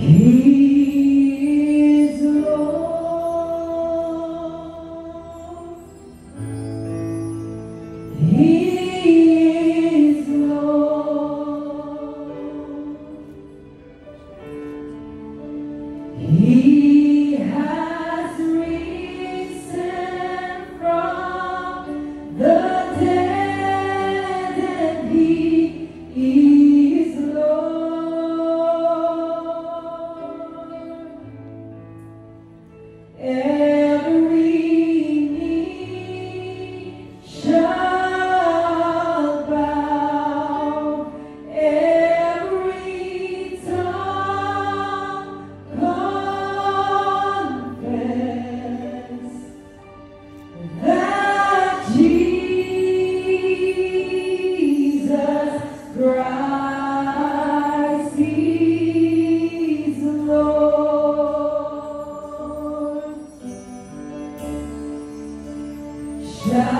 He É. Yeah.